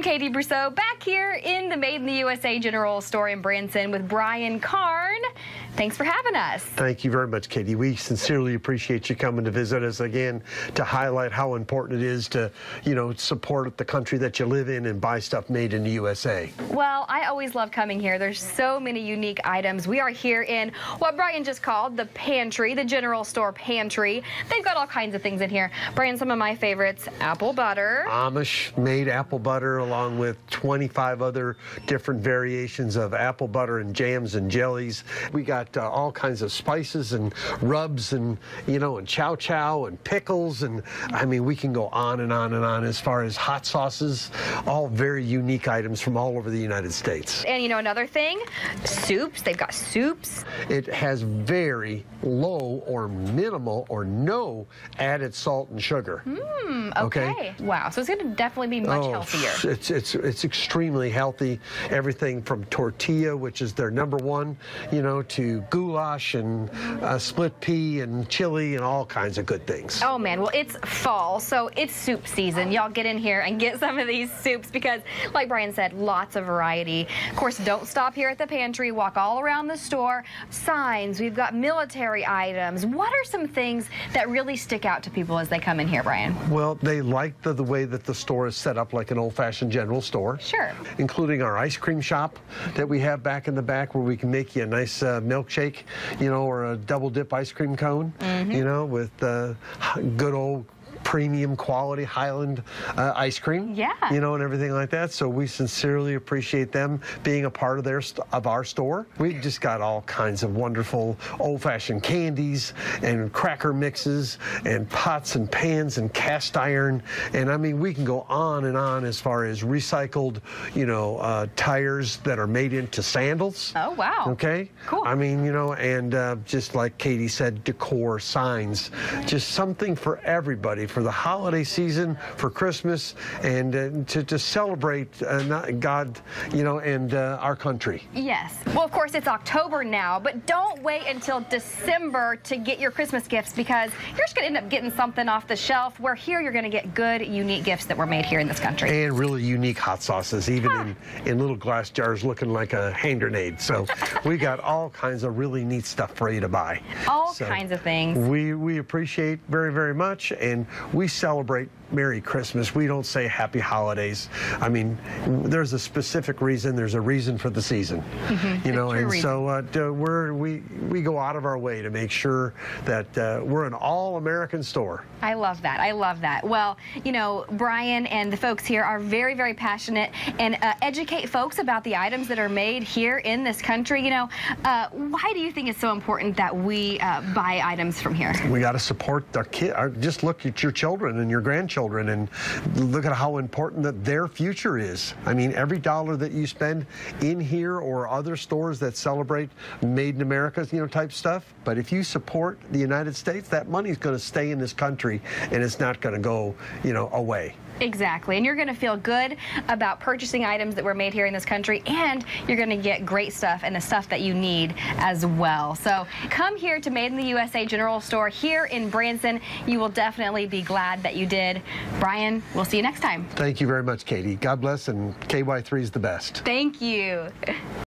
I'm Katie Brousseau back here in the Made in the USA General Store in Branson with Brian Carn. Thanks for having us. Thank you very much, Katie. We sincerely appreciate you coming to visit us again to highlight how important it is to, you know, support the country that you live in and buy stuff made in the USA. Well, I always love coming here. There's so many unique items. We are here in what Brian just called the pantry, the general store pantry. They've got all kinds of things in here. Brian, some of my favorites, apple butter. Amish made apple butter along with 25 other different variations of apple butter and jams and jellies. We got uh, all kinds of spices and rubs and, you know, and chow chow and pickles. And I mean, we can go on and on and on as far as hot sauces, all very unique items from all over the United States. And, you know, another thing, soups. They've got soups. It has very low or minimal or no added salt and sugar. Mm, okay. okay. Wow. So it's going to definitely be much oh, healthier. It's, it's, it's extremely healthy. Everything from tortilla, which is their number one, you know, to goulash and uh, split pea and chili and all kinds of good things. Oh man, well it's fall, so it's soup season. Y'all get in here and get some of these soups because, like Brian said, lots of variety. Of course, don't stop here at the pantry. Walk all around the store. Signs, we've got military items. What are some things that really stick out to people as they come in here, Brian? Well, they like the, the way that the store is set up like an old-fashioned general store. Sure. Including our ice cream shop that we have back in the back where we can make you a nice uh, milkshake, you know, or a double dip ice cream cone, mm -hmm. you know, with uh, good old premium quality Hiland uh, ice cream. Yeah. You know, and everything like that. So we sincerely appreciate them being a part of their of our store. We just got all kinds of wonderful old-fashioned candies and cracker mixes and pots and pans and cast iron. And I mean, we can go on and on as far as recycled, you know, uh, tires that are made into sandals. Oh, wow. Okay. Cool. I mean, you know, and uh, just like Katie said, decor, signs, just something for everybody for the holiday season, for Christmas, and uh, to, to celebrate uh, God, you know, and uh, our country. Yes. Well, of course, it's October now, but don't wait until December to get your Christmas gifts because you're just going to end up getting something off the shelf where here you're going to get good, unique gifts that were made here in this country. And really unique hot sauces, even huh. in, in little glass jars looking like a hand grenade. So we got all kinds of really neat stuff for you to buy. All so kinds of things. We, we appreciate very, very much, and we celebrate Merry Christmas. We don't say Happy Holidays. I mean, there's a specific reason. There's a reason for the season, mm -hmm. you know. And reason. so uh, we're we we go out of our way to make sure that uh, we're an all-American store. I love that. I love that. Well, you know, Brian and the folks here are very, very passionate and uh, educate folks about the items that are made here in this country. You know, uh, why do you think it's so important that we uh, buy items from here? We got to support our kids. Just look at your children and your grandchildren and look at how important that their future is. I mean, every dollar that you spend in here or other stores that celebrate made in America, you know, type stuff. But if you support the United States, that money is going to stay in this country and it's not going to go, you know, away. Exactly. And you're going to feel good about purchasing items that were made here in this country, and you're going to get great stuff and the stuff that you need as well. So come here to Made in the USA General Store here in Branson. You will definitely be glad that you did. Brian, we'll see you next time. Thank you very much, Katie. God bless, and KY3 is the best. Thank you.